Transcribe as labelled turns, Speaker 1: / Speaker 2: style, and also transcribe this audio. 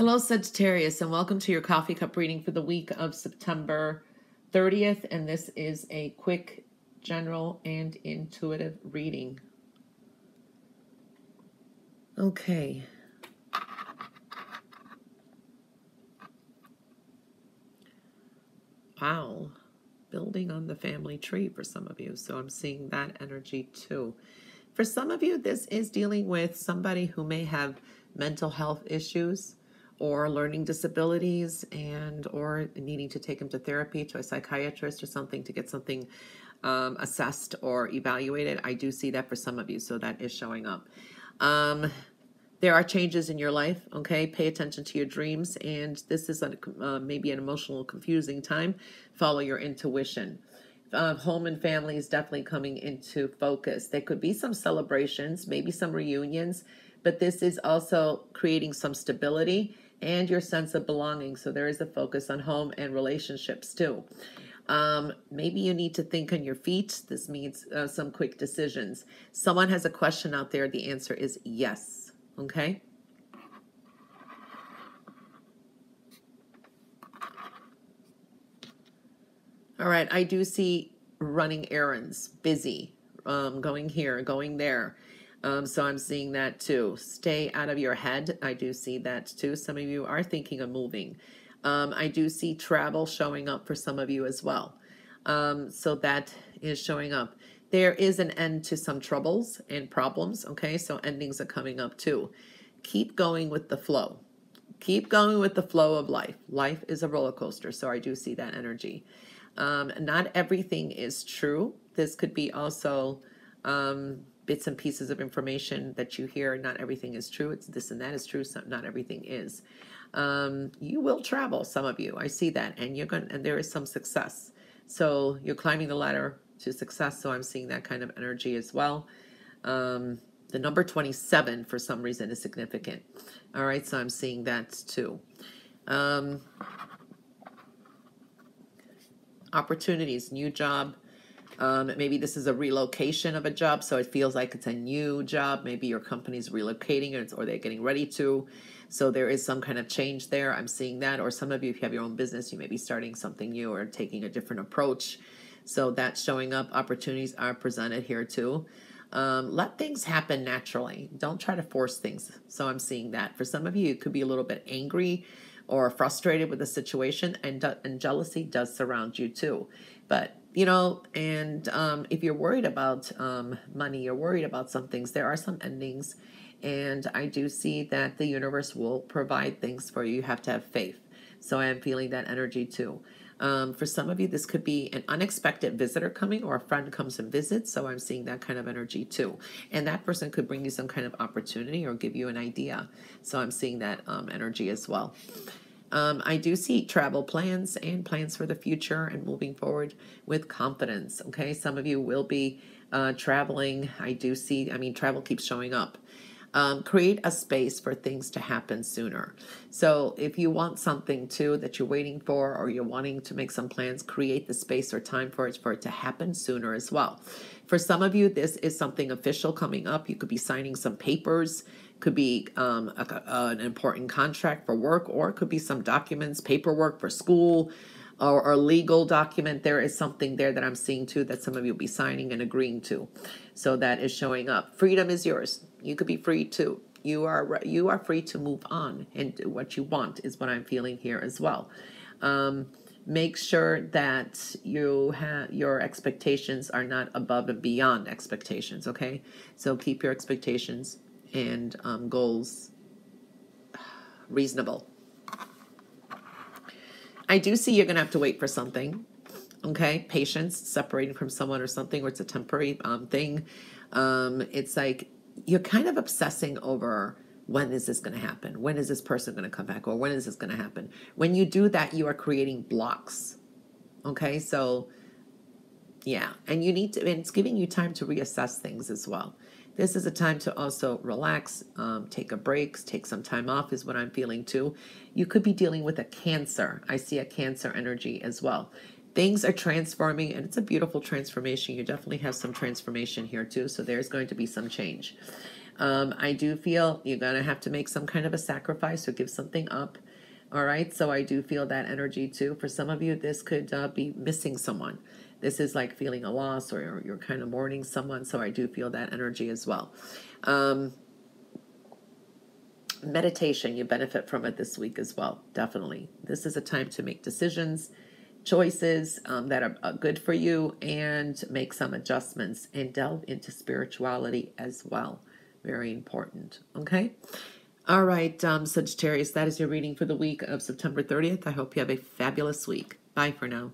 Speaker 1: Hello, Sagittarius, and welcome to your coffee cup reading for the week of September 30th. And this is a quick, general, and intuitive reading. Okay. Wow. Building on the family tree for some of you. So I'm seeing that energy too. For some of you, this is dealing with somebody who may have mental health issues or learning disabilities and or needing to take them to therapy to a psychiatrist or something to get something um, assessed or evaluated. I do see that for some of you so that is showing up. Um, there are changes in your life okay? Pay attention to your dreams and this is a, uh, maybe an emotional confusing time. Follow your intuition. Uh, home and family is definitely coming into focus. There could be some celebrations maybe some reunions but this is also creating some stability and your sense of belonging. So there is a focus on home and relationships too. Um, maybe you need to think on your feet. This means uh, some quick decisions. Someone has a question out there. The answer is yes. Okay. All right. I do see running errands, busy, um, going here, going there. Um, so I'm seeing that too. Stay out of your head. I do see that too. Some of you are thinking of moving. Um, I do see travel showing up for some of you as well. Um, so that is showing up. There is an end to some troubles and problems. Okay, so endings are coming up too. Keep going with the flow. Keep going with the flow of life. Life is a roller coaster, so I do see that energy. Um, not everything is true. This could be also um, bits and pieces of information that you hear. Not everything is true. It's this and that is true. Some, not everything is. Um, you will travel, some of you. I see that, and you're going, and there is some success. So you're climbing the ladder to success. So I'm seeing that kind of energy as well. Um, the number 27 for some reason is significant. All right, so I'm seeing that too. Um, opportunities, new job, um, maybe this is a relocation of a job, so it feels like it's a new job. Maybe your company's relocating it or they're getting ready to. So there is some kind of change there. I'm seeing that. Or some of you, if you have your own business, you may be starting something new or taking a different approach. So that's showing up. Opportunities are presented here too. Um, let things happen naturally. Don't try to force things. So I'm seeing that. For some of you, it could be a little bit angry or frustrated with the situation, and, and jealousy does surround you too. But you know, and um, if you're worried about um, money, you're worried about some things, there are some endings. And I do see that the universe will provide things for you. You have to have faith. So I am feeling that energy too. Um, for some of you, this could be an unexpected visitor coming or a friend comes and visits. So I'm seeing that kind of energy too. And that person could bring you some kind of opportunity or give you an idea. So I'm seeing that um, energy as well. Um, I do see travel plans and plans for the future and moving forward with confidence. Okay, some of you will be uh, traveling. I do see, I mean, travel keeps showing up. Um, create a space for things to happen sooner. So, if you want something too that you're waiting for, or you're wanting to make some plans, create the space or time for it for it to happen sooner as well. For some of you, this is something official coming up. You could be signing some papers could be um, a, a, an important contract for work, or it could be some documents, paperwork for school, or, or legal document. There is something there that I'm seeing too that some of you will be signing and agreeing to. So that is showing up. Freedom is yours. You could be free too. You are you are free to move on and do what you want is what I'm feeling here as well. Um, make sure that you have your expectations are not above and beyond expectations okay so keep your expectations and um, goals reasonable. I do see you're to have to wait for something. Okay, patience, separating from someone or something, or it's a temporary um, thing. Um, it's like you're kind of obsessing over when is this going to happen? When is this person going to come back? Or when is this going to happen? When you do that, you are creating blocks. Okay, so yeah, and you need to, and it's giving you time to reassess things as well. This is a time to also relax, um, take a break, take some time off, is what I'm feeling too. You could be dealing with a cancer. I see a cancer energy as well. Things are transforming, and it's a beautiful transformation. You definitely have some transformation here too, so there's going to be some change. Um, I do feel you're going to have to make some kind of a sacrifice or give something up. All right. So I do feel that energy too. For some of you, this could uh, be missing someone. This is like feeling a loss or you're kind of mourning someone. So I do feel that energy as well. Um, meditation, you benefit from it this week as well. Definitely. This is a time to make decisions choices um, that are uh, good for you and make some adjustments and delve into spirituality as well. Very important. Okay. All right, um, Sagittarius, that is your reading for the week of September 30th. I hope you have a fabulous week. Bye for now.